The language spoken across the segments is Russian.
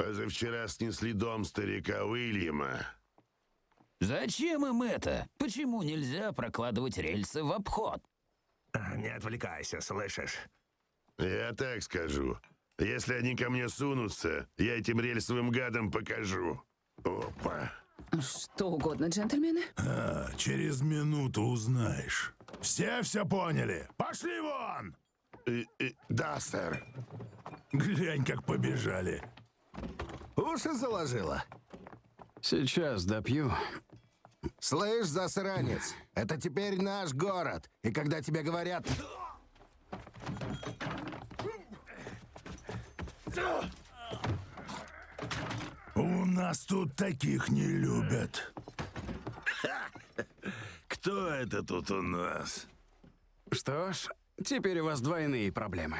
Позавчера снесли дом старика Уильяма. Зачем им это? Почему нельзя прокладывать рельсы в обход? Не отвлекайся, слышишь? Я так скажу. Если они ко мне сунутся, я этим рельсовым гадам покажу. Опа. Что угодно, джентльмены. А, через минуту узнаешь. Все все поняли? Пошли вон! И- и- да, сэр. Глянь, как побежали. Уши заложила. Сейчас допью. Слышь, засранец, это теперь наш город. И когда тебе говорят... У нас тут таких не любят. Кто это тут у нас? Что ж, теперь у вас двойные проблемы.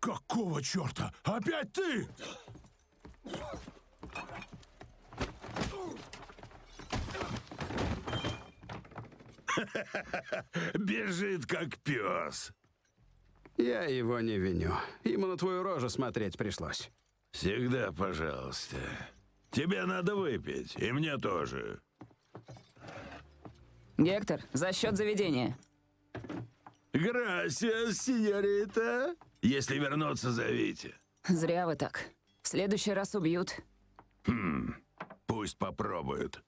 Какого черта? Опять ты? Бежит как пес. Я его не виню. Ему на твою рожу смотреть пришлось. Всегда, пожалуйста. Тебе надо выпить, и мне тоже. Гектор, за счет заведения. Грасиас, сеньорита. Если вернуться, зовите. Зря вы так. В следующий раз убьют. Пусть попробуют.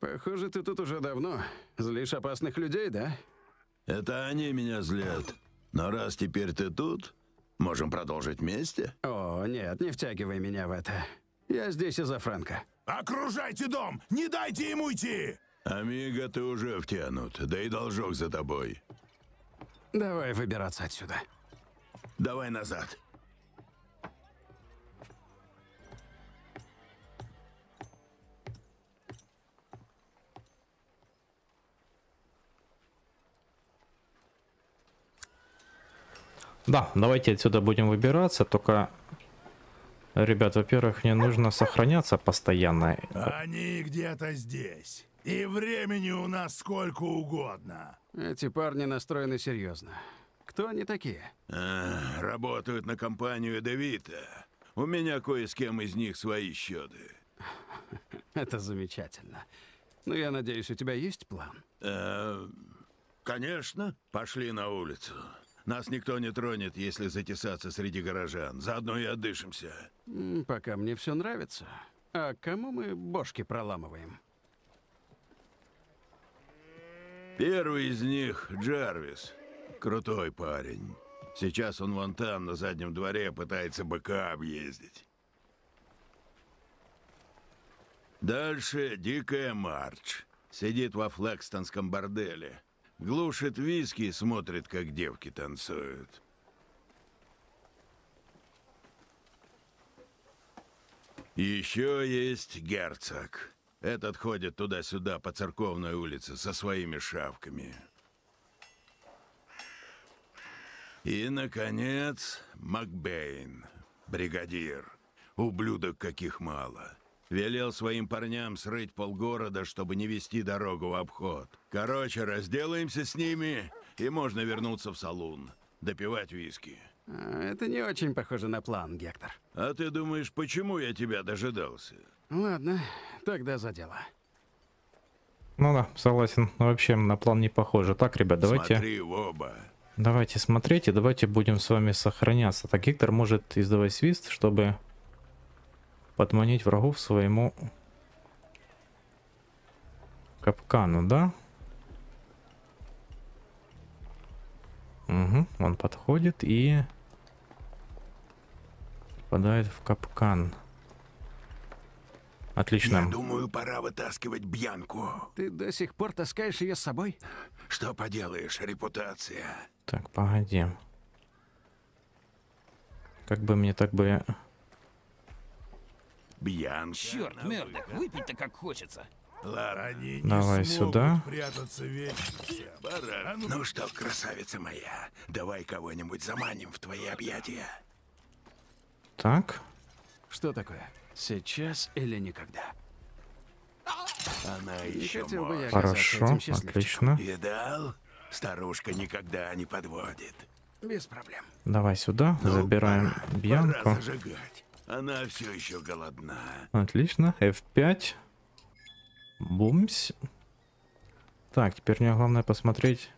Похоже, ты тут уже давно. Злишь опасных людей, да? Это они меня злят. Но раз теперь ты тут, можем продолжить вместе? О, нет, не втягивай меня в это. Я здесь из-за Фрэнка. Окружайте дом! Не дайте ему уйти! Амиго, ты уже втянут, да и должок за тобой. Давай выбираться отсюда. Давай назад. Да, давайте отсюда будем выбираться, только... Ребят, во-первых, мне нужно сохраняться постоянно. Они где-то здесь. И времени у нас сколько угодно. Эти парни настроены серьезно. Кто они такие? А, работают на компанию Девита. У меня кое с кем из них свои счеты. Это замечательно. Ну, я надеюсь, у тебя есть план? Э, конечно, пошли на улицу. Нас никто не тронет, если затесаться среди горожан. Заодно и отдышимся. Пока мне все нравится. А кому мы бошки проламываем? Первый из них — Джарвис. Крутой парень. Сейчас он вон там, на заднем дворе, пытается быка объездить. Дальше Дикая Марч. Сидит во флекстонском борделе. Глушит виски и смотрит, как девки танцуют. Еще есть герцог. Этот ходит туда-сюда по церковной улице со своими шавками. И, наконец, Макбейн, бригадир. Ублюдок каких мало. Велел своим парням срыть полгорода, чтобы не вести дорогу в обход. Короче, разделаемся с ними, и можно вернуться в салун. Допивать виски. А, Это не очень похоже на план, Гектор. А ты думаешь, почему я тебя дожидался? Ладно, тогда за дело. Ну да, согласен. Вообще на план не похоже. Так, ребят, давайте... Смотри в оба. Давайте смотреть и давайте будем с вами сохраняться. Так, Гектор может издавать свист, чтобы подманить врагов своему капкану, да? Угу, он подходит и попадает в капкан. Отлично. Я думаю, пора вытаскивать Бьянку. Ты до сих пор таскаешь ее с собой? Что поделаешь, репутация. Так, погоди. Как бы мне так бы... Бьянка. Черт, Мердок, выпить-то как хочется. Ладно, Они не Давай сюда. прятаться вечно. пора. Ну что, красавица моя, давай кого-нибудь заманим в твои объятия. Так. Что такое? Сейчас или никогда? Она еще хотел бы я Хорошо, отлично. Видал? Старушка никогда не подводит. Без проблем. Давай сюда, Ну, забираем пора, Бьянку. Пора зажигать. Она все еще голодна. Отлично. F5. Бумс. Так, теперь мне главное посмотреть,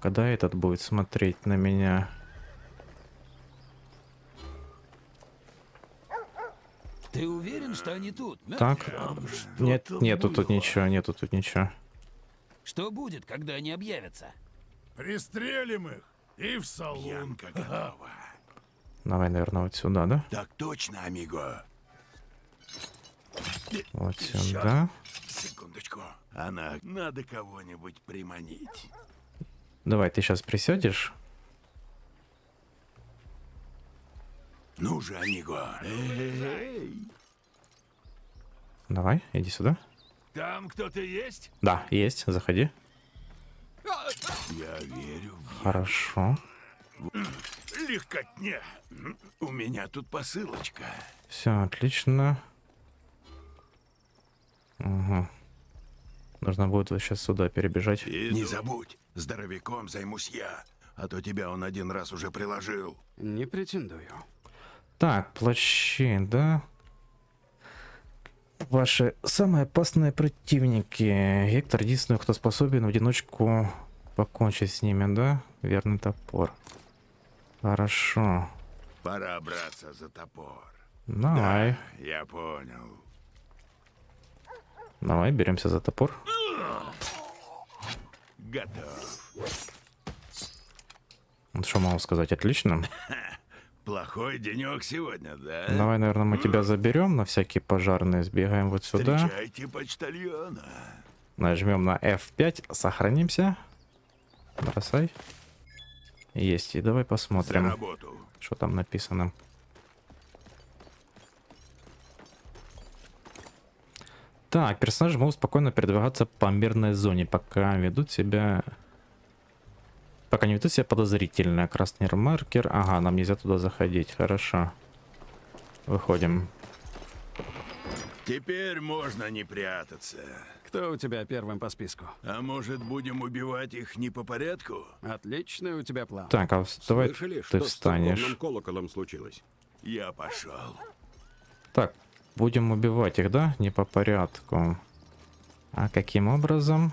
когда этот будет смотреть на меня. Ты уверен, что они тут? Так, нет, нету тут ничего, нету тут ничего. Что будет, когда они объявятся? Пристрелим их и в салон. Янка готова. Давай, наверное, вот сюда, да? Так точно, амиго. Вот сюда. Секундочку. Она... Надо кого-нибудь приманить. Давай, ты сейчас присядешь. Ну же, амиго. Эй, Давай, иди сюда. там кто-то есть? Да, есть, заходи. Я верю. Хорошо. Легкотня. У меня тут посылочка. Все, отлично. Угу. Нужно будет вот сейчас сюда перебежать. Не забудь, здоровяком займусь я. А то тебя он один раз уже приложил. Не претендую. Так, плащи, да? Ваши самые опасные противники. Гектор единственный, кто способен в одиночку покончить с ними, да? Верный топор. Хорошо. Пора браться за топор. Давай. Я понял. Давай, беремся за топор. Готов. Вот что могу сказать, отлично. Плохой денек сегодня, да? Давай, наверное, мы тебя заберем на всякие пожарные, сбегаем вот сюда. Встречайте почтальона. Нажмем на F5, сохранимся. Бросай. Есть, и давай посмотрим, что там написано. Так, персонажи могут спокойно передвигаться по мирной зоне, пока ведут себя... Пока не ведут себя подозрительно. Красный маркер. Ага, нам нельзя туда заходить. Хорошо. Выходим. Теперь можно не прятаться. Кто у тебя первым по списку? А может, будем убивать их не по порядку? Отличный у тебя план. Так, а давай Слышали, ты что с встанешь. церковным колоколом случилось? Я пошел. Так, будем убивать их, да? Не по порядку. А каким образом?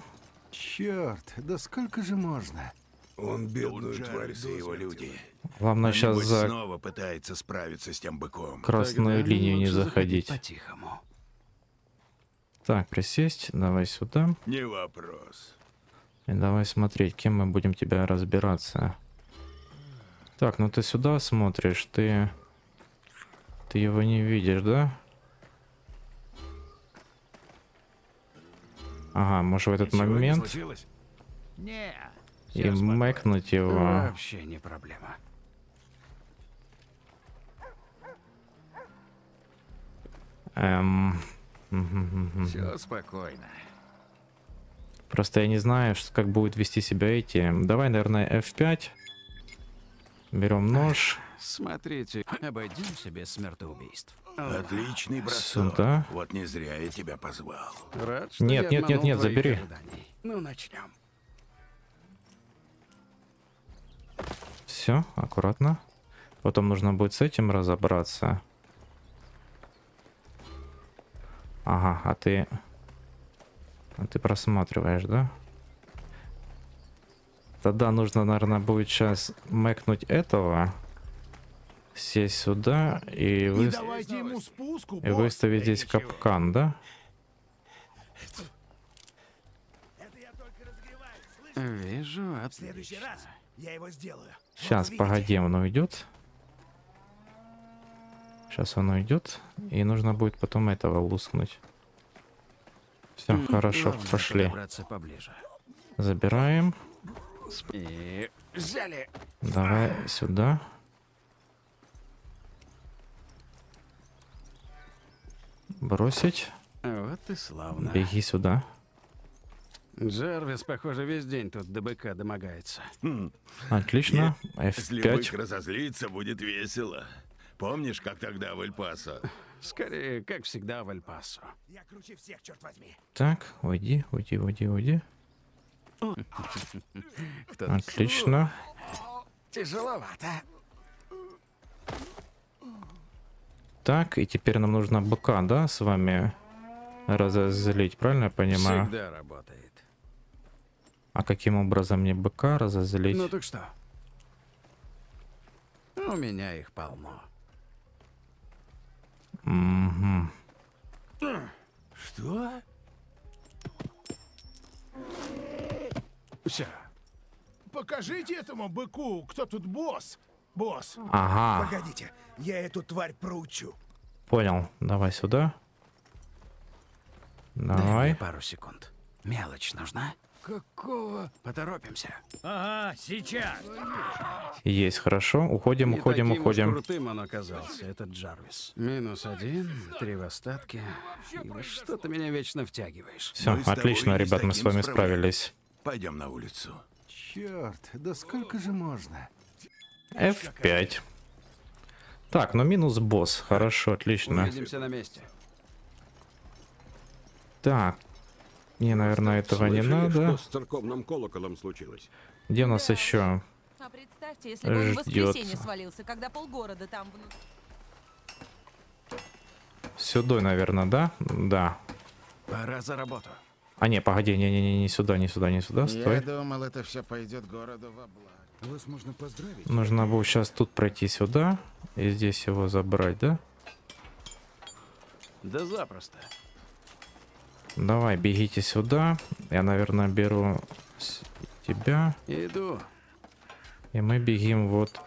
Черт, да сколько же можно? Он бедную тварь Джарвис и его люди. Главное А сейчас за снова пытается справиться с тем быком. красную Тогда линию не заходить. По-тихому. Так, присесть, давай сюда. Не вопрос. И давай смотреть, кем мы будем тебя разбираться. Так, ну ты сюда смотришь, ты... Ты его не видишь, да? Ага, может в этот момент Не. и мэкнуть его. Вообще не проблема. Эм... Все спокойно. Просто я не знаю, что, как будет вести себя эти. Давай, наверное, F5. Берем нож. Смотрите, обойдемся без смертоубийств. Отличный бросок. Сюда. Вот не зря я тебя позвал. Рад, что Нет, я нет, нет, нет, забери. ожиданий. Ну, начнем. Все, аккуратно. Потом нужно будет с этим разобраться. Ага, а ты... А ты просматриваешь, да? Тогда нужно, наверное, будет сейчас мэкнуть этого. Сесть сюда и, вы... Спуску, и выставить здесь капкан, да? Вижу, отлично. Я его сделаю. Сейчас, погоди, он уйдет. Сейчас он уйдет. И нужно будет потом этого лускнуть. Все, хорошо, Главное пошли. Забираем. И взяли. Давай сюда. Бросить. Вот и славно. Беги сюда. Джарвис, похоже, весь день тут до быка домогается. Отлично. Если бык F5. разозлится, будет весело. Помнишь, как тогда в Эль-Пасо? Скорее, как всегда, в Эль-Пасо. Я круче всех, черт возьми. Так, уйди, уйди, уйди, уйди. Отлично. Тяжеловато. Так, и теперь нам нужно быка, да, с вами разозлить, правильно я понимаю? Всегда работает. А каким образом мне быка разозлить? Ну так что? У меня их полно. Мгм. Что? Все. Покажите этому быку, кто тут босс. Босс. Ага, Погодите, я эту тварь проучу. понял. Давай сюда. Дай Давай. мне пару секунд. Мелочь нужна? Какого? Поторопимся. Ага, сейчас. Есть, хорошо. Уходим, Не уходим, таким уж уходим. крутым он оказался, этот Джарвис. Минус один, три в остатке. Во что ты меня вечно втягиваешь? Все, Мы отлично, ребят, мы с вами справились. Пойдем на улицу. Черт, да сколько же можно? F5. Так, ну минус босс. Хорошо, отлично. Увидимся на месте. Так. Не, наверное, этого не Слышали, надо. что с церковным колоколом случилось? Где у нас еще? А представьте, если бы он в воскресенье свалился, когда полгорода там. Сюда, наверное, да? Да. Пора за работу. А не, погоди, не-не-не, не сюда, не сюда, не сюда, стой. думал, это все пойдет городу во благо. Вас можно поздравить. Нужно было сейчас тут пройти сюда и здесь его забрать, да? Да запросто. Давай, бегите сюда. Я, наверное, беру тебя. Иду. И мы бегим вот.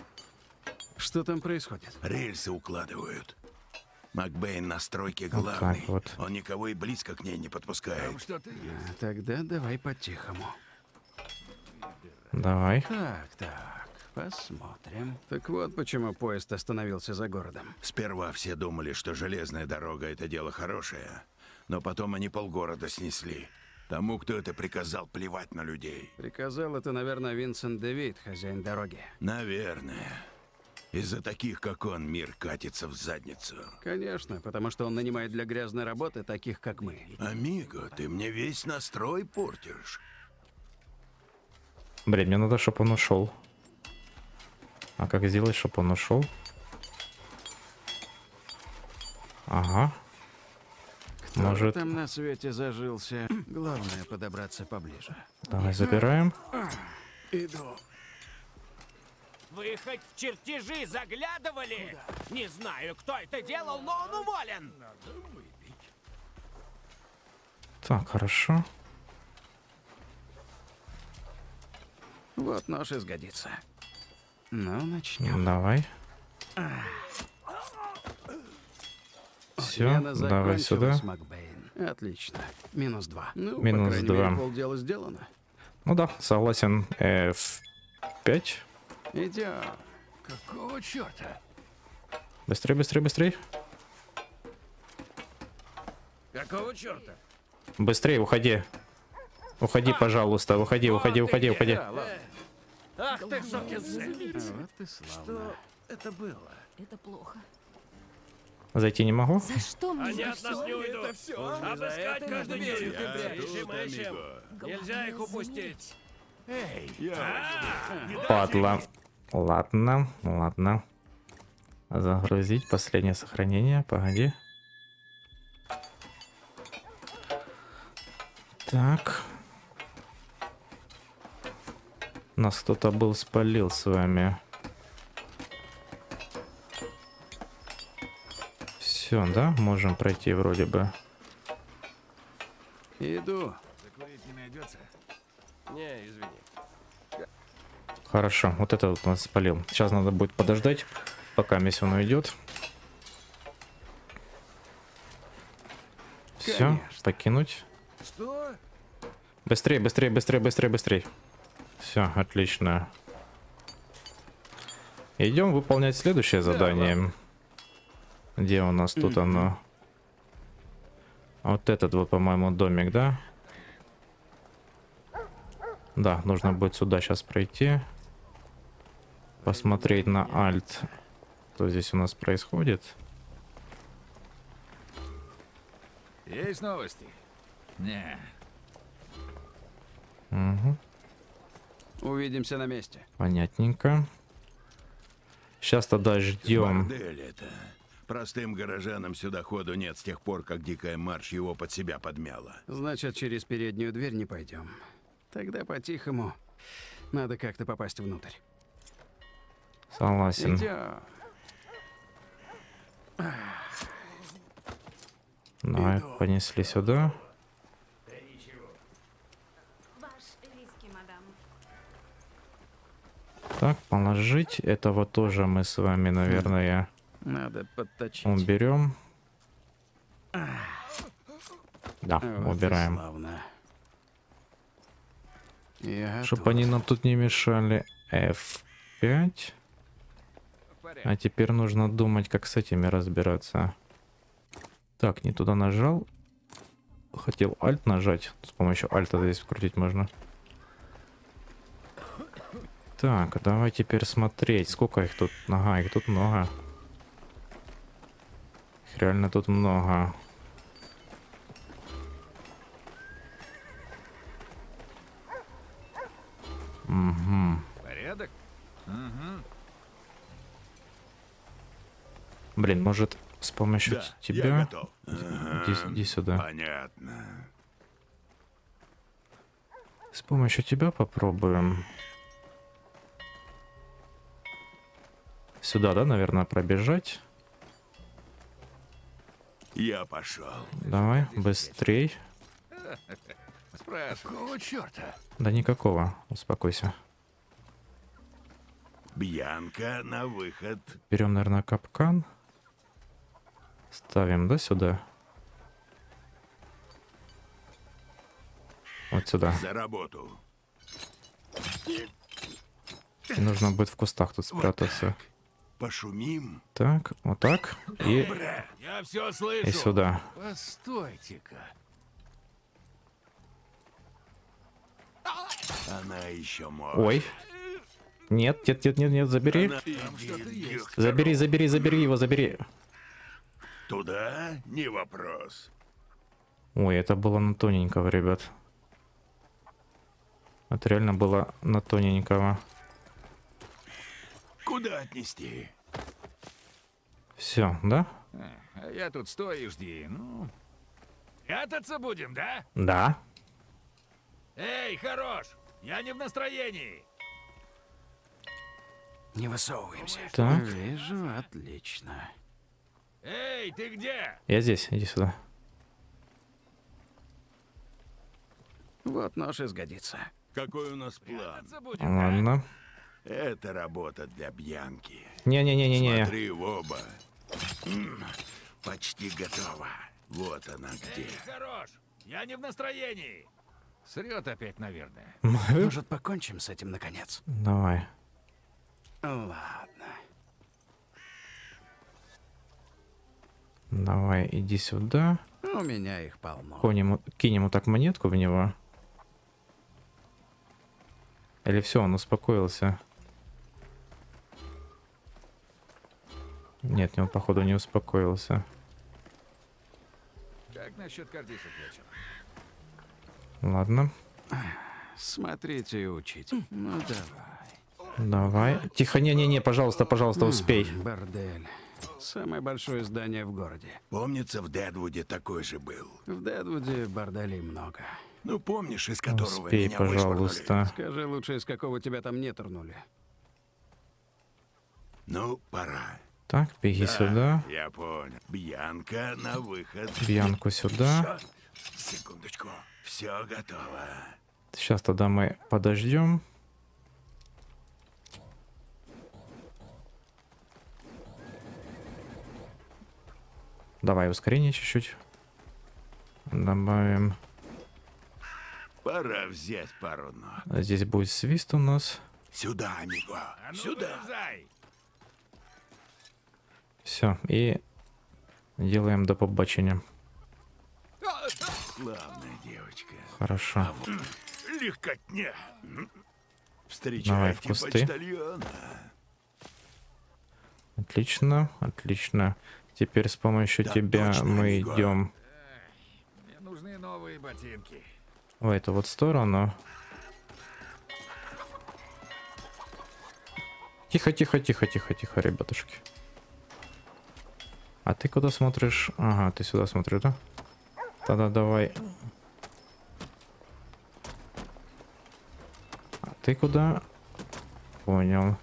Что там происходит? Рельсы укладывают. Макбейн на стройке Вот главный. так вот. Он никого и близко к ней не подпускает. Что-то есть. Тогда давай по-тихому. Давай. Так, так, посмотрим. Так вот почему поезд остановился за городом. Сперва все думали, что железная дорога — это дело хорошее. Но потом они полгорода снесли. Тому, кто это приказал, плевать на людей. Приказал это, наверное, Винсент Дэвид, хозяин дороги. Наверное. Из-за таких, как он, мир катится в задницу. Конечно, потому что он нанимает для грязной работы таких, как мы. Амиго, ты мне весь настрой портишь. Блин, мне надо, чтобы он ушел. А как сделать, чтобы он ушел? Ага. Кто Может- там на свете зажился? Главное подобраться поближе. Давай забираем. Иду. Вы хоть в чертежи заглядывали? Не знаю, кто это делал, но он уволен. Так, хорошо. Вот нож и сгодится. Ну, начнем. Давай. Все, давай сюда. Макбейн. Отлично. Минус два. Ну, Минус по крайней два. мере, полдела сделано. Ну да, согласен. F5. Идем. Какого черта? Быстрей, быстрей, быстрей. Какого черта? Быстрей, уходи. Уходи, пожалуйста. Уходи, уходи, уходи, уходи. Да. Ах ты, сукин сын. Вот и славно. Это было. Это плохо. Зайти не могу? За что мне Они от нас не уйдут. Обыскать каждую неделю. Ищем, ищем. Нельзя их упустить. Падла. Ладно, ладно. Загрузить последнее сохранение. Погоди. Так. Нас кто-то был спалил с вами. Все, да? Можем пройти вроде бы. Иду. Закурить не найдется? Не, извини. Хорошо, вот это вот нас спалил. Сейчас надо будет подождать, пока мисс он уйдет. Все, покинуть. Что? Быстрее, быстрее, быстрее, быстрее, быстрее. Все, отлично. Идем выполнять следующее задание. Где у нас тут оно? Вот этот вот, по-моему, домик, да? Да, нужно будет сюда сейчас пройти. Посмотреть на альт. Что здесь у нас происходит? Есть новости? Не. Угу. Увидимся на месте. Понятненько. Сейчас тогда ждем. Бордель это. Простым горожанам сюда ходу нет с тех пор, как Дикая Марш его под себя подмяла. Значит, через переднюю дверь не пойдем. Тогда по-тихому. Надо как-то попасть внутрь. Согласен. Идем. Давай, понесли сюда. Так, положить. Этого тоже мы с вами, наверное, Надо подточить. уберем. Да, Вот убираем. Чтобы они нам тут не мешали. F5. А теперь нужно думать, как с этими разбираться. Так, не туда нажал. Хотел Alt нажать. С помощью Alt здесь крутить можно. Так, давай теперь смотреть, сколько их тут. Ага, их тут много. Их реально тут много. Угу. Порядок? Угу. Блин, может с помощью Да, тебя? я готов. Иди, Ага, иди сюда. Понятно. С помощью тебя попробуем. Сюда, да, наверное, пробежать? Я пошел. Давай, быстрей. Какого черта? Да никакого, успокойся. Бьянка на выход. Берем, наверное, капкан. Ставим, да, сюда? Вот сюда. За работу. И нужно будет в кустах тут спрятаться. Пошумим. Так, вот так. И, Я все слышу. и сюда. Постойте-ка. Она еще может. Ой. Нет, нет, нет, нет, нет, забери. Она- Забери, забери, забери его, забери. Туда не вопрос. Ой, это было на тоненького, ребят. Это реально было на тоненького. Куда отнести? Все, да? А я тут стой и жди. Ну, прятаться будем, да? Да. Эй, хорош! Я не в настроении. Не высовываемся. Так. Вижу, отлично. Эй, ты где? Я здесь, иди сюда. Вот нож и сгодится. Какой у нас план? Ладно. Это работа для Бьянки. Не-не-не-не-не. Смотри в оба. Почти готова. Вот она где. Эй, хорош! Я не в настроении. Срет опять, наверное. Может, покончим с этим, наконец? Давай. Ладно. Давай, иди сюда. У меня их полно. Конем, кинем ему так монетку в него. Или все, он успокоился? Нет, он походу не успокоился. Как насчет кардишек вечером? Ладно, Смотрите и учите. Ну, давай. давай. Тихо, не-не-не, пожалуйста, пожалуйста, успей. Бордель. Самое большое здание в городе. Помнится, в Дедвуде такой же был. В Дедвуде борделей много. Ну, помнишь, из которого Успей, меня вышвырнули? пожалуйста. Скажи лучше, из какого тебя там не турнули. Ну, пора. Так, беги сюда. Я понял. Бьянка на выход. Бьянку сюда. Всё, Секундочку. Все готово. Сейчас тогда мы подождем. Давай ускорение чуть-чуть. Добавим. Пора взять пару ног. Здесь будет свист у нас. Сюда, амиго. А ну, Сюда. вылезай! Все. И делаем до побачення. Славная девочка. Хорошо. Легкотня. М? Давай в Встречайте кусты. почтальона. Отлично, отлично. Теперь с помощью Да тебя мы амиго. идем Мне нужны новые ботинки. в эту вот сторону. Тихо, тихо, тихо, тихо, тихо, ребятушки. А ты куда смотришь? Ага, ты сюда смотришь, да? Тогда давай. А ты куда? Понял.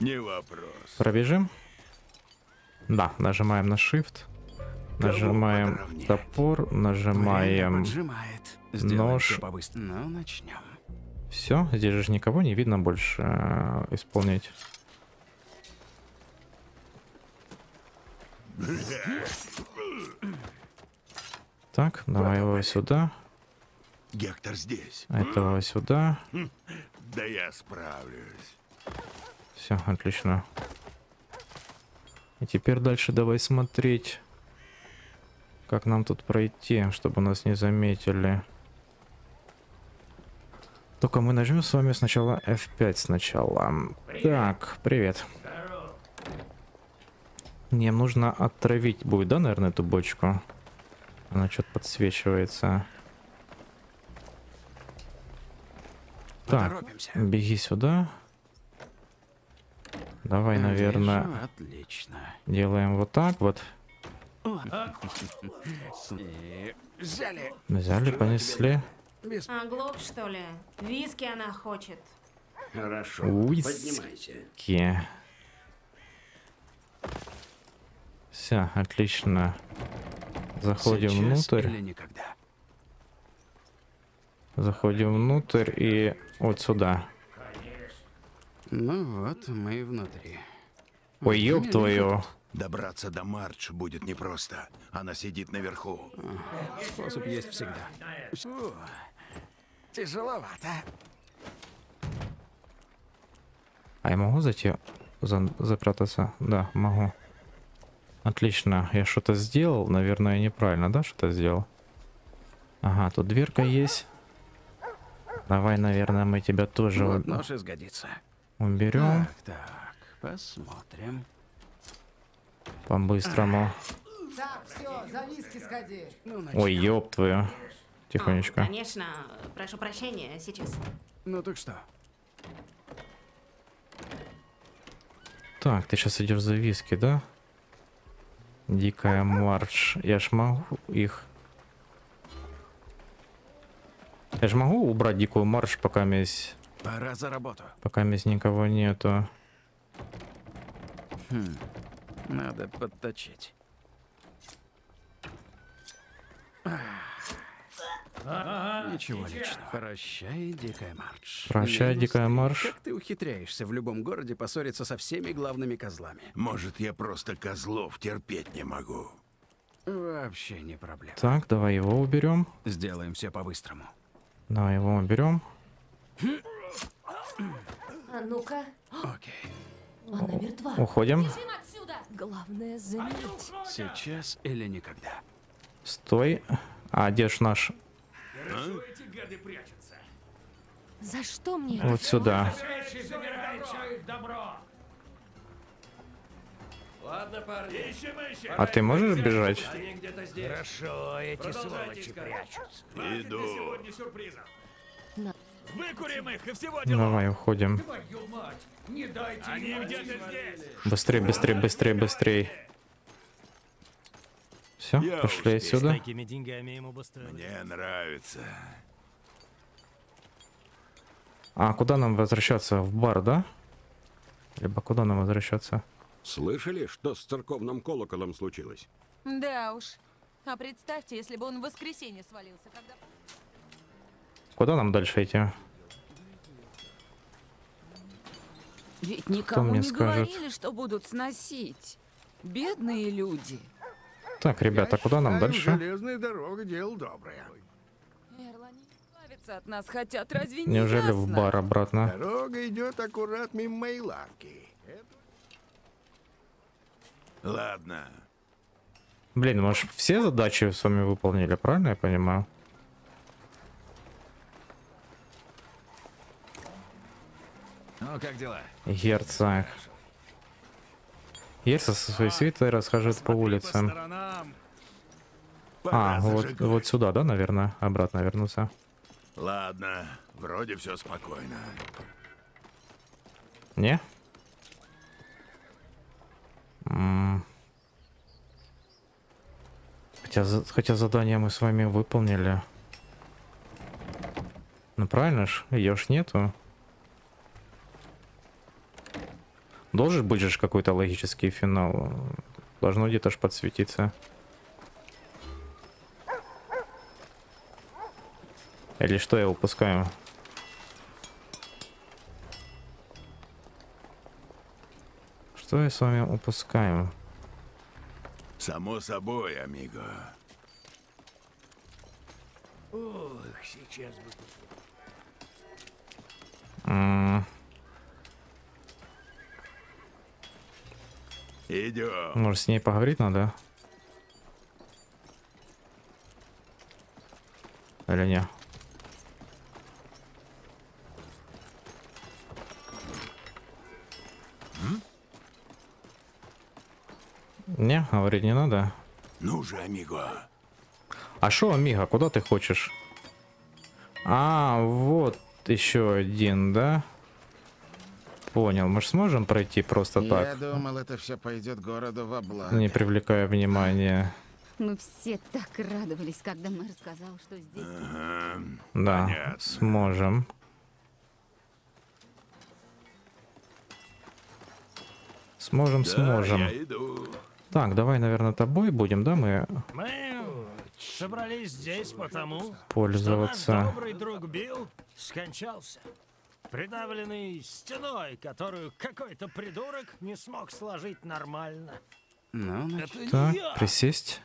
Не вопрос. Пробежим? Да, нажимаем на Shift. Нажимаем топор, нажимаем нож. Ну, начнем. Все, здесь же никого не видно больше э, исполнить. Так, давай его сюда, Гектор здесь. этого сюда. Да я справлюсь. Все, отлично. И теперь дальше давай смотреть, как нам тут пройти, чтобы нас не заметили. Только мы нажмем с вами сначала F5 сначала. Так, привет. Мне нужно отравить будет, да, наверное, эту бочку? Она что-то подсвечивается. Так, беги сюда. Давай, наверное, Вижу, Отлично. делаем вот так вот. И взяли. Взяли, понесли. Без... А, что ли? Виски она хочет. Хорошо. Уиски. Поднимайся. Все, отлично. Заходим Сейчас внутрь. или никогда. Заходим внутрь и вот сюда. Ну вот, мы и внутри. Ой, ёб твою. Добраться до Мардж будет непросто. Она сидит наверху. Способ есть всегда. Фу, Тяжеловато. А я могу зайти, за- запрятаться? Да, могу. Отлично. Я что-то сделал, наверное, неправильно, да, что-то сделал? Ага, тут дверка есть. Давай, наверное, мы тебя тоже Вот нож и сгодится. уберем Так, так, посмотрим. по-быстрому. Так, все, за виски сходи. Ну, Ой, ёб твою. А, Тихонечко. конечно, прошу прощения, сейчас. Ну так что? Так, ты сейчас идешь за виски, да? Дикая марш. Я ж могу их... Я ж могу убрать дикую марш, пока месь... Пора за работу. Пока месь никого нету. Хм, надо подточить. Ничего личного. Прощай, дикая марш. Прощай, дикая марш. Как ты ухитряешься в любом городе поссориться со всеми главными козлами? Может, я просто козлов терпеть не могу. Вообще не проблема. Так, давай его уберем. Сделаем все по-быстрому. Давай его уберем. А ну-ка. Окей. Она мертва. Уходим. Главное заметь. Сейчас или никогда. Стой. А, где ж наш? Эти гады прячутся. За что мне? Вот сюда. Ладно, парни. Ищем, ищем. А ты можешь бежать? Они где-то здесь. Хорошо, эти сволочи прячутся. Иду. сегодня сюрпризов. Выкурим их и всего дела. Давай, уходим. Твою мать, не дайте Они им где-то уйти. здесь. Быстрее, быстрее, быстрее, быстрее. Все, Я пошли успею. отсюда. такими деньгами ему быстро. Мне нравится. А куда нам возвращаться? В бар, да? Либо куда нам возвращаться? Слышали, что с церковным колоколом случилось? Да уж. А представьте, если бы он в воскресенье свалился, когда... Куда нам дальше идти? Ведь никому мне не скажет? говорили, что будут сносить. Бедные люди. Так, ребята, куда нам дальше? Железная дорога дело доброе. От нас хотят, разве не Неужели в ясно? бар обратно? Дорога идет аккурат мимо моей лавки. Ладно. Блин, мы ж все задачи с вами выполнили, правильно я понимаю? Ну, как дела? Герцог. Ельца со своей свитой расхаживает по улицам, а, вот, вот сюда, да, наверное? Обратно вернуться. Ладно, вроде все спокойно. Не? Хотя, хотя задание мы с вами выполнили. Ну правильно ж, ее ж нету. Должен быть же какой-то логический финал. Должно где-то ж подсветиться. Или что я упускаю? Что я с вами упускаю? Само собой, амиго. Ох, сейчас бы... Идем. Может, с ней поговорить надо? Или не? Не, говорить не надо. Ну же, амиго. А шо, Амиго, куда ты хочешь? А, вот еще один, да? Понял. Мы ж сможем пройти просто Я так, думал, это все пойдет городу во благо. не привлекая внимания. Мы все так радовались, когда мэр сказал, что здесь... Да, сможем. Сможем, Да, сможем. я иду. Так, давай, наверное, тобой будем, да, мы Мы собрались здесь потому, Пользоваться. что наш добрый друг Билл скончался. Придавленный стеной, которую какой-то придурок не смог сложить нормально. Ну, Это так, я. присесть.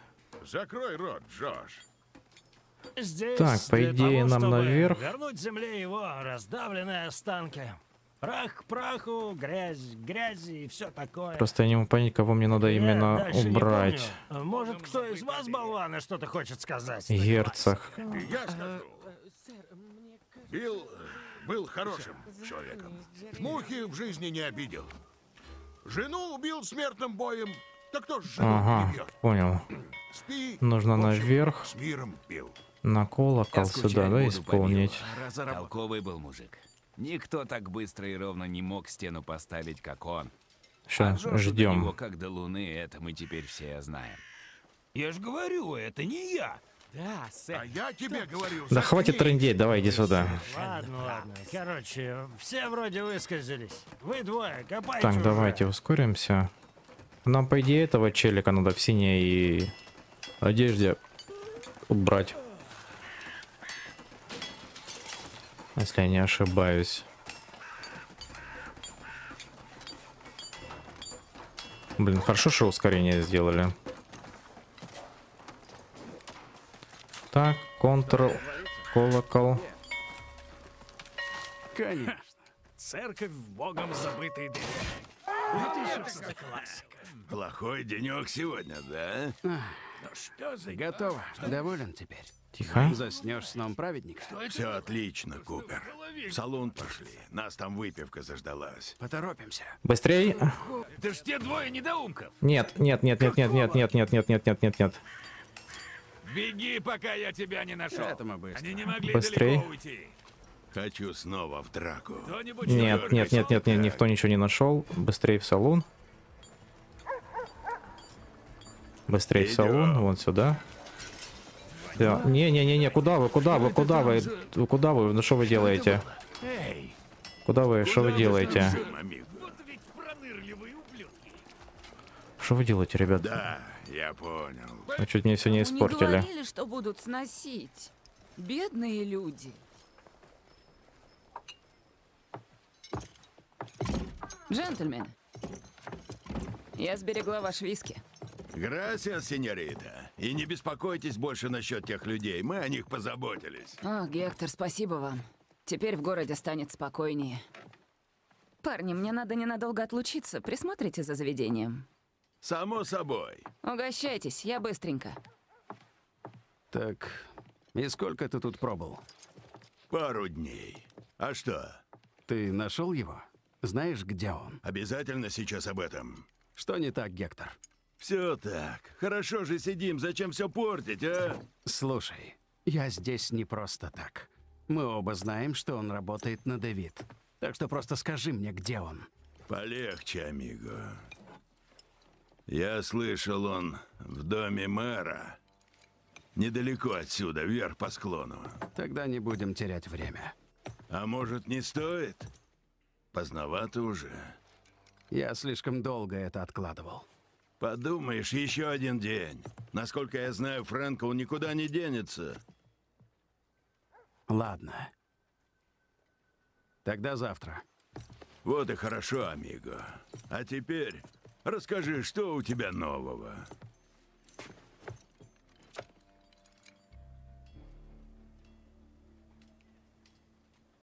Закрой рот, Джош. Здесь Так, по идее, того, нам наверх. Вернуть земле его раздавленные останки. Прах к праху, грязь к грязи и все такое. Просто я не могу понять, кого мне надо Я именно убрать. Может, кто из вас, болваны, что-то хочет сказать? Герцог. Я скажу. Билл был хорошим человеком. Мухи в жизни не обидел. Жену убил смертным боем. Так кто ж жену Ага, не бьет? понял. Спи. Нужно общем, наверх. С миром, Билл. На колокол сюда, да, исполнить. Толковый был мужик. Никто так быстро и ровно не мог стену поставить, как он. А до ждем. него как до луны, это мы теперь все знаем. Я ж говорю, это не я. Да, сэр. А я тебе говорю. Да хватит трындеть, давай иди сюда. Ладно, ладно. Короче, все вроде высказались. Вы двое, копайте Так, уже. давайте ускоримся. Нам, по идее, этого челика надо в синей одежде убрать. Если я не ошибаюсь. Блин, хорошо, что ускорение сделали. Так, Ctrl, колокол. Конечно. Церковь в богом забытой дыре. Это еще что классика. Плохой денек сегодня, да? Ну что за... Готово. Доволен теперь. Тихо. Заснешь сном праведника? Все отлично, Купер. В салон пошли. Нас там выпивка заждалась. Поторопимся. Быстрей. Это ж те двое недоумков. Нет, нет, нет, нет, нет, нет, нет, нет, нет, нет, нет, нет, нет. Беги, пока я тебя не нашел. Это мы быстро. Они не могли Быстрей. далеко уйти. Хочу снова в драку. Нет, нет, нет, нет, нет, никто ничего не нашел. Быстрее в салон. Быстрее в салон, вон сюда. Всё. Не-не-не-не, куда вы, куда вы, куда вы, куда вы, ну что вы делаете? Куда вы, что вы делаете? вот ведь пронырливые ублюдки. Что вы делаете, ребят? Я понял. Вы чуть мне все не Не испортили. говорили, что будут сносить. Бедные люди. Джентльмен, я сберегла ваш виски. Грасиас, сеньорита. И не беспокойтесь больше насчет тех людей. Мы о них позаботились. О, Гектор, спасибо вам. Теперь в городе станет спокойнее. Парни, мне надо ненадолго отлучиться. Присмотрите за заведением. Само собой. Угощайтесь, я быстренько. Так, и сколько ты тут пробыл? Пару дней. А что? Ты нашел его? Знаешь, где он? Обязательно сейчас об этом. Что не так, Гектор? Все так. Хорошо же сидим. Зачем все портить, а? Слушай, я здесь не просто так. Мы оба знаем, что он работает на Дэвид. Так что просто скажи мне, где он. Полегче, амиго. Я слышал, он в доме мэра. Недалеко отсюда, вверх по склону. Тогда не будем терять время. А может, не стоит? Поздновато уже. Я слишком долго это откладывал. Подумаешь, еще один день. Насколько я знаю, Фрэнк, он никуда не денется. Ладно. Тогда завтра. Вот и хорошо, амиго. А теперь расскажи, что у тебя нового?